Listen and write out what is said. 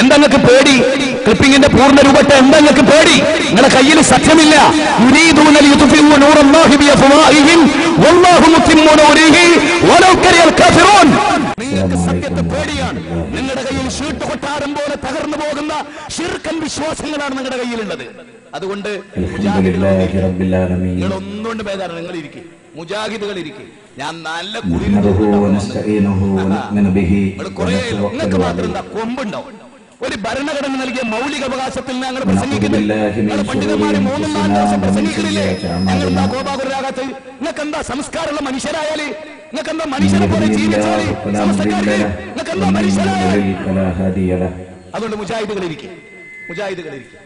എന്താ നിങ്ങൾക്ക് പേടി? ക്ലിപ്പിംഗിന്റെ പൂർണ രൂപത്തെ എന്താ നിങ്ങൾക്ക് പേടി? നിങ്ങളുടെ കയ്യിൽ സത്യമില്ല നിങ്ങൾക്ക് സത്യത്തെ പേടിയാണ്. നിങ്ങളുടെ കയ്യിൽ ഷീട്ട് കൊട്ടാരം പോലെ തകർന്നു പോകുന്ന ഷിർക്കൻ വിശ്വാസങ്ങളാണ് നിങ്ങളുടെ കയ്യിലുള്ളത്. അതുകൊണ്ട് നിങ്ങൾ ഒന്നുകൊണ്ട് ബേജാറാണ് നിങ്ങൾ ഇരിക്കും മുജാഹിദുകൾ ഇരിക്കും ഞാൻ നല്ല കുളിരുണ്ടാവും നിങ്ങൾക്ക് മാത്രം കൊമ്പുണ്ടാവും. ഒരു ഭരണഘടന നൽകിയ മൗലിക അവകാശത്തിൽ ഞങ്ങൾ പ്രസംഗിക്കുന്നില്ല പണ്ഡിതന്മാരെ മൂന്നും നാല് ദിവസം പ്രസംഗിക്കുന്നില്ലേ ഞങ്ങൾ എന്താ കോപാകുരാകാത്ത നിങ്ങൾക്ക് എന്താ സംസ്കാരമുള്ള മനുഷ്യരായാൽ? നിങ്ങൾക്ക് എന്താ മനുഷ്യരെ പോലെ ജീവിച്ചാൽ സമസ്തക്കാർക്ക് നിങ്ങൾക്ക് എന്താ മനുഷ്യരായാലും? അതുകൊണ്ട് മുജാഹിദുകളിരിക്കും. മുജാഹിദുകളിരിക്കും.